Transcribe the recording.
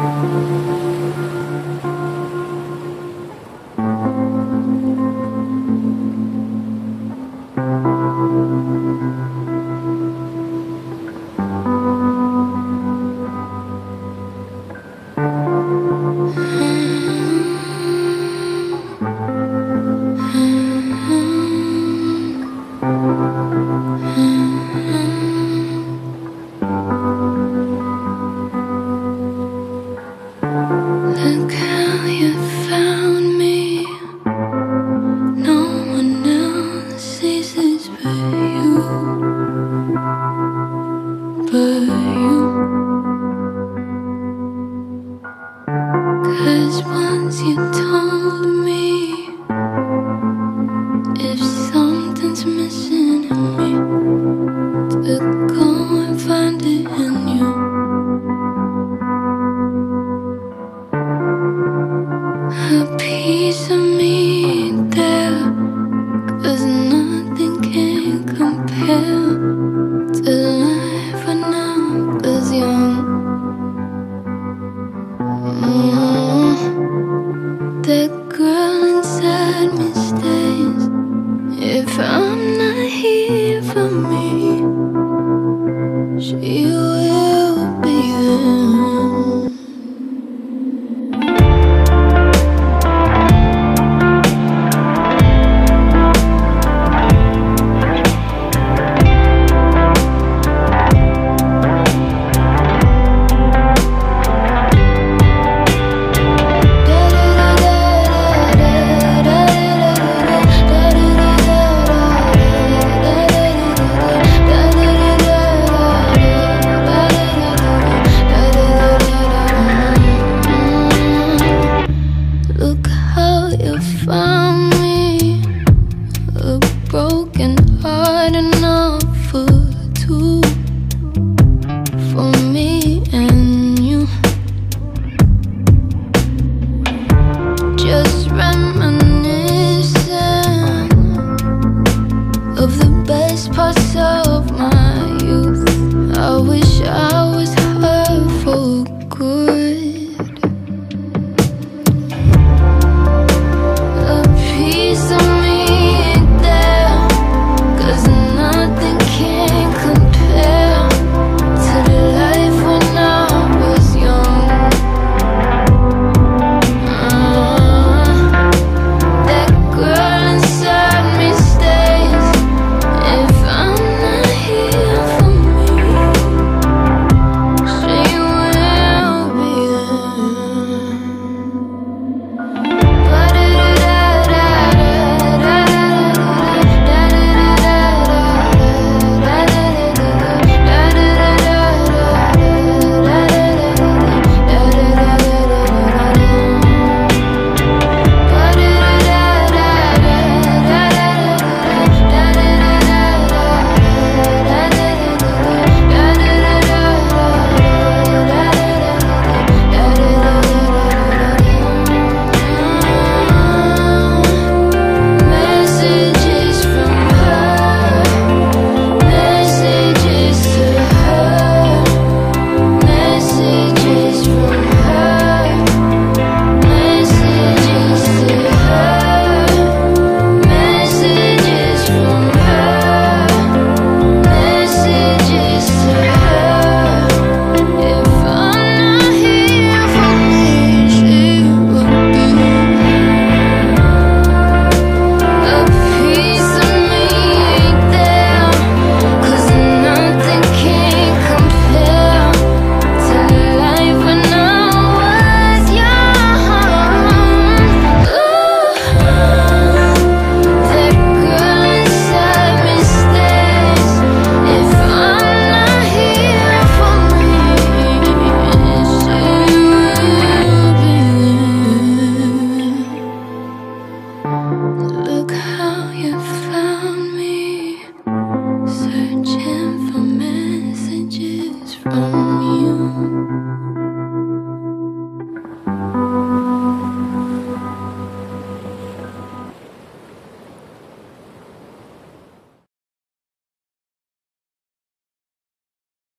Música Cause once you told me. that girl inside me stays if I'm not here for me.